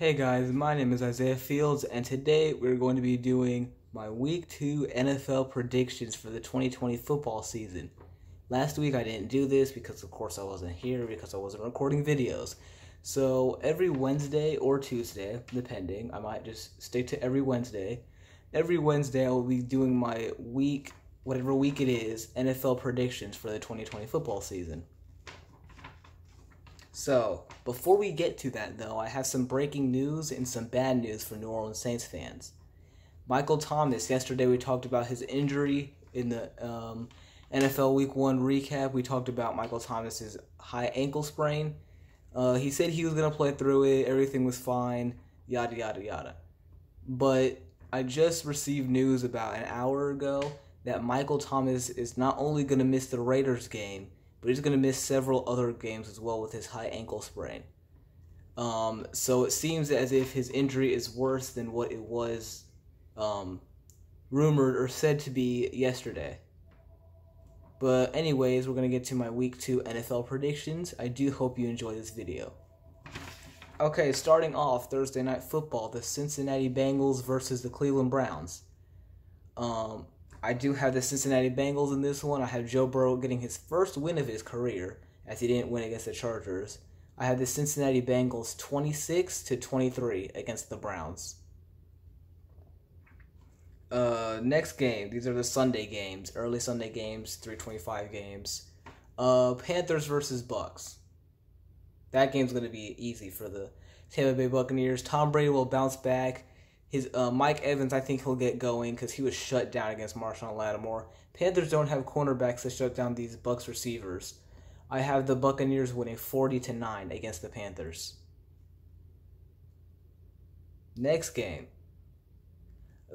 Hey guys, my name is Isaiah Fields, and today we're going to be doing my Week 2 NFL predictions for the 2020 football season. Last week I didn't do this because, of course, I wasn't here because I wasn't recording videos. So every Wednesday or Tuesday, depending, I might just stick to every Wednesday. Every Wednesday I will be doing my week, whatever week it is, NFL predictions for the 2020 football season. So, before we get to that, though, I have some breaking news and some bad news for New Orleans Saints fans. Michael Thomas, yesterday we talked about his injury in the um, NFL Week 1 recap. We talked about Michael Thomas's high ankle sprain. Uh, he said he was going to play through it, everything was fine, yada, yada, yada. But I just received news about an hour ago that Michael Thomas is not only going to miss the Raiders game, but he's going to miss several other games as well with his high ankle sprain. Um, so it seems as if his injury is worse than what it was um, rumored or said to be yesterday. But anyways, we're going to get to my week 2 NFL predictions. I do hope you enjoy this video. Okay, starting off Thursday night football, the Cincinnati Bengals versus the Cleveland Browns. Um, I do have the Cincinnati Bengals in this one. I have Joe Burrow getting his first win of his career, as he didn't win against the Chargers. I have the Cincinnati Bengals 26 to 23 against the Browns. Uh, next game. These are the Sunday games, early Sunday games, 325 games. Uh, Panthers versus Bucks. That game's going to be easy for the Tampa Bay Buccaneers. Tom Brady will bounce back. His uh, Mike Evans, I think he'll get going because he was shut down against Marshon Lattimore. Panthers don't have cornerbacks to shut down these Bucks receivers. I have the Buccaneers winning forty to nine against the Panthers. Next game,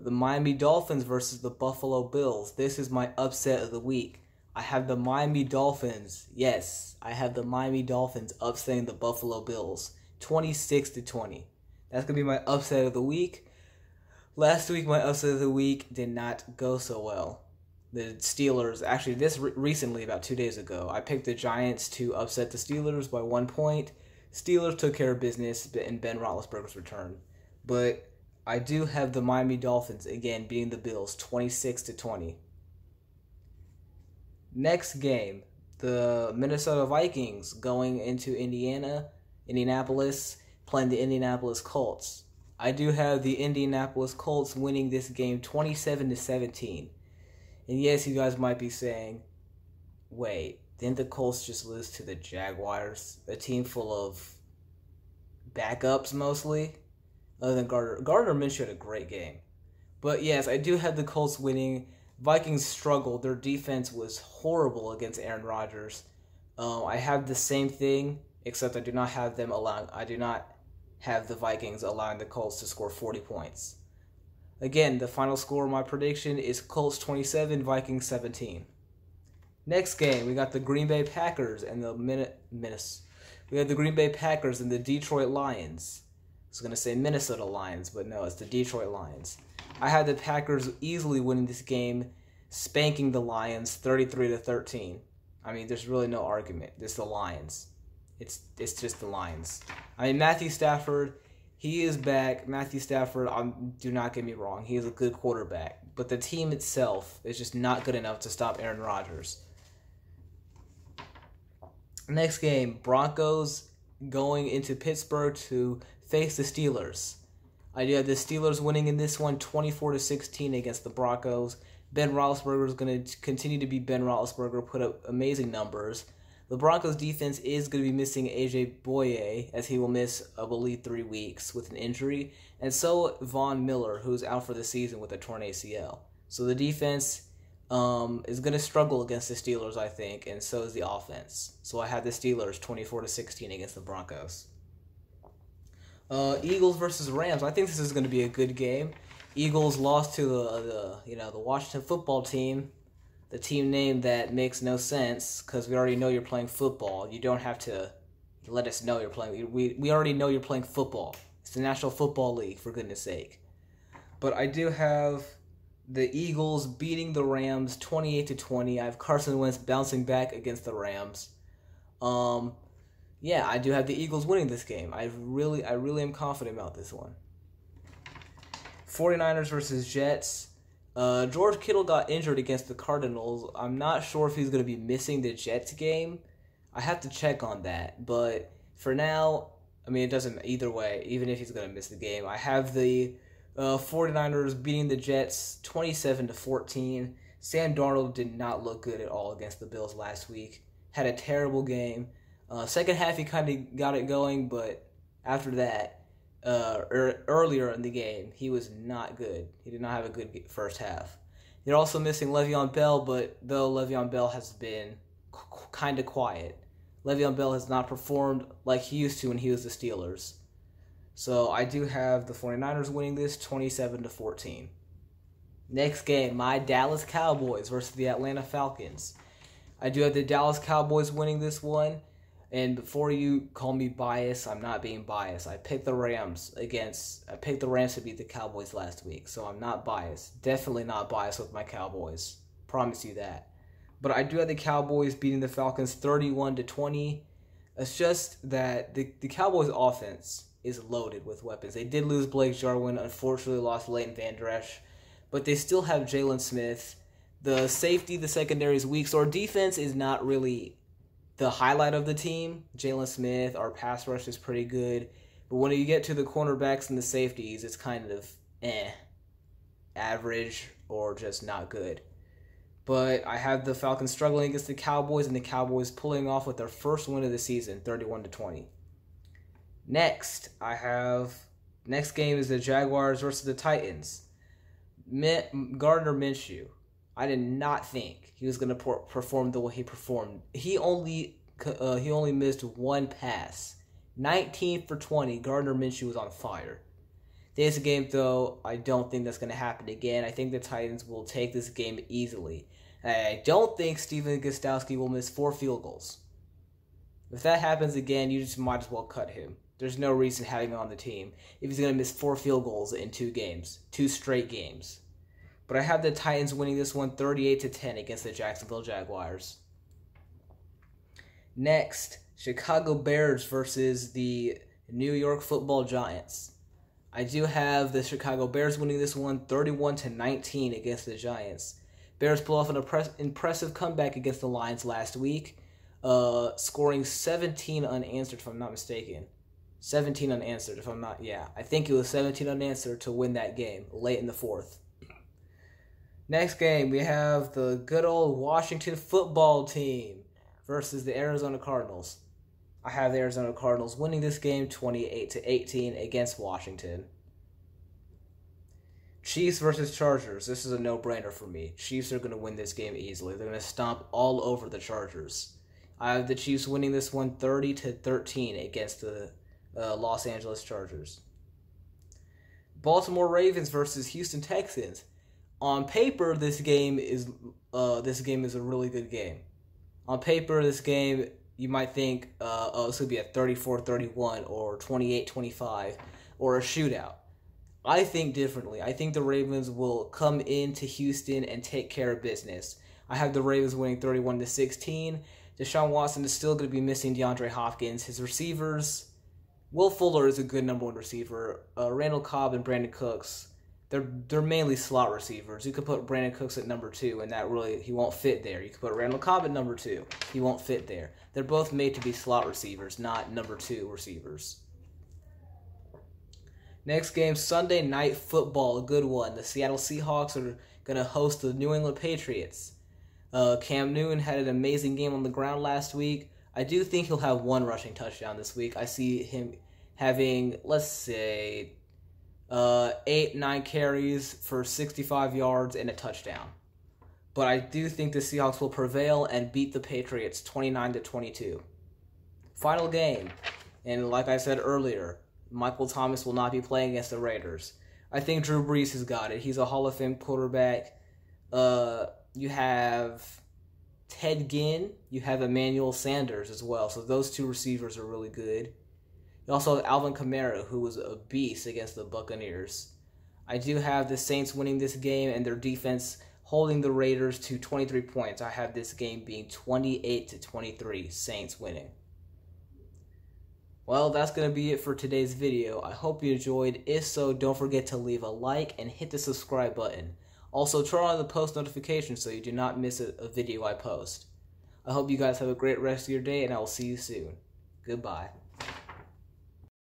the Miami Dolphins versus the Buffalo Bills. This is my upset of the week. I have the Miami Dolphins. Yes, I have the Miami Dolphins upsetting the Buffalo Bills, twenty six to twenty. That's gonna be my upset of the week. Last week, my upset of the week did not go so well. The Steelers, actually, this re- recently, about two days ago, I picked the Giants to upset the Steelers by one point. Steelers took care of business in Ben Roethlisberger's return, but I do have the Miami Dolphins again beating the Bills, twenty six to twenty. Next game, the Minnesota Vikings going into Indiana, Indianapolis, playing the Indianapolis Colts. I do have the Indianapolis Colts winning this game 27 to 17. And yes, you guys might be saying, wait, didn't the Colts just lose to the Jaguars, a team full of backups mostly? Other than Gardner. Gardner Minshew had a great game. But yes, I do have the Colts winning. Vikings struggled. Their defense was horrible against Aaron Rodgers. Um, I have the same thing, except I do not have them allowing. I do not have the Vikings allowing the Colts to score 40 points. Again, the final score of my prediction is Colts 27, Vikings 17. Next game, we got the Green Bay Packers and the Minute Minutes. We have the Green Bay Packers and the Detroit Lions. I was gonna say Minnesota Lions, but no, it's the Detroit Lions. I had the Packers easily winning this game, spanking the Lions 33 to 13. I mean, there's really no argument. It's the Lions. It's it's just the Lions. I mean Matthew Stafford, he is back. Matthew Stafford, um, do not get me wrong, he is a good quarterback, but the team itself is just not good enough to stop Aaron Rodgers. Next game, Broncos going into Pittsburgh to face the Steelers. I do have the Steelers winning in this one 24 to 16 against the Broncos. Ben Roethlisberger is going to continue to be Ben Roethlisberger, put up amazing numbers. The Broncos defense is going to be missing AJ Bouye as he will miss, I believe, three weeks with an injury, and so Von Miller, who's out for the season with a torn ACL. So the defense um, is going to struggle against the Steelers, I think, and so is the offense. So I have the Steelers 24 to 16 against the Broncos. Uh, Eagles versus Rams. I think this is going to be a good game. Eagles lost to the, the you know the Washington football team the team name that makes no sense because we already know you're playing football. You don't have to let us know you're playing. We, we already know you're playing football. It's the National Football League, for goodness sake. But I do have the Eagles beating the Rams 28 to 20. I have Carson Wentz bouncing back against the Rams. Um, yeah, I do have the Eagles winning this game. I really, I really am confident about this one. 49ers versus Jets. Uh, George Kittle got injured against the Cardinals. I'm not sure if he's going to be missing the Jets game. I have to check on that. But for now, I mean, it doesn't either way, even if he's going to miss the game. I have the uh, 49ers beating the Jets 27 to 14. Sam Darnold did not look good at all against the Bills last week. Had a terrible game. Uh, second half, he kind of got it going, but after that, uh, er, earlier in the game, he was not good. He did not have a good first half. They're also missing Le'Veon Bell, but though Le'Veon Bell has been qu- kind of quiet, Le'Veon Bell has not performed like he used to when he was the Steelers. So I do have the 49ers winning this 27 to 14. Next game, my Dallas Cowboys versus the Atlanta Falcons. I do have the Dallas Cowboys winning this one and before you call me biased, I'm not being biased. I picked the Rams against I picked the Rams to beat the Cowboys last week, so I'm not biased. Definitely not biased with my Cowboys. Promise you that. But I do have the Cowboys beating the Falcons 31 to 20. It's just that the, the Cowboys offense is loaded with weapons. They did lose Blake Jarwin, unfortunately lost Leighton Vander Esch, but they still have Jaylon Smith. The safety, the secondary is weak, so our defense is not really the highlight of the team. Jaylon Smith, our pass rush is pretty good. But when you get to the cornerbacks and the safeties, it's kind of eh, average or just not good. But I have the Falcons struggling against the Cowboys and the Cowboys pulling off with their first win of the season, 31 to 20. Next, I have next game is the Jaguars versus the Titans. Gardner Minshew I did not think he was going to perform the way he performed. He only uh, he only missed one pass. 19 for 20. Gardner Minshew was on fire. This game, though, I don't think that's going to happen again. I think the Titans will take this game easily. I don't think Stephen Gostkowski will miss four field goals. If that happens again, you just might as well cut him. There's no reason having him on the team if he's going to miss four field goals in two games, two straight games. But I have the Titans winning this one 38 to 10 against the Jacksonville Jaguars. Next, Chicago Bears versus the New York Football Giants. I do have the Chicago Bears winning this one 31 to 19 against the Giants. Bears pull off an impressive comeback against the Lions last week, uh, scoring 17 unanswered, if I'm not mistaken. 17 unanswered, if I'm not, yeah. I think it was 17 unanswered to win that game late in the fourth. Next game, we have the good old Washington football team versus the Arizona Cardinals. I have the Arizona Cardinals winning this game 28 to 18 against Washington. Chiefs versus Chargers. This is a no-brainer for me. Chiefs are going to win this game easily. They're going to stomp all over the Chargers. I have the Chiefs winning this one 30 to 13 against the uh, Los Angeles Chargers. Baltimore Ravens versus Houston Texans on paper this game is uh, this game is a really good game. On paper this game you might think uh, oh this would be a 34-31 or 28-25 or a shootout. I think differently. I think the Ravens will come into Houston and take care of business. I have the Ravens winning 31 to 16. Deshaun Watson is still going to be missing DeAndre Hopkins. His receivers, Will Fuller is a good number one receiver. Uh, Randall Cobb and Brandin Cooks they're they're mainly slot receivers. You could put Brandin Cooks at number two, and that really he won't fit there. You could put Randall Cobb at number two. He won't fit there. They're both made to be slot receivers, not number two receivers. Next game, Sunday night football, a good one. The Seattle Seahawks are going to host the New England Patriots. Uh, Cam Newton had an amazing game on the ground last week. I do think he'll have one rushing touchdown this week. I see him having, let's say, uh, eight, nine carries for 65 yards and a touchdown. But I do think the Seahawks will prevail and beat the Patriots 29 to 22. Final game, and like I said earlier, Michael Thomas will not be playing against the Raiders. I think Drew Brees has got it. He's a Hall of Fame quarterback. Uh, you have Ted Ginn, you have Emmanuel Sanders as well. So those two receivers are really good. You also have Alvin Kamara, who was a beast against the Buccaneers. I do have the Saints winning this game and their defense holding the Raiders to 23 points. I have this game being 28 to 23, Saints winning. Well, that's going to be it for today's video. I hope you enjoyed. If so, don't forget to leave a like and hit the subscribe button. Also, turn on the post notifications so you do not miss a, a video I post. I hope you guys have a great rest of your day, and I will see you soon. Goodbye.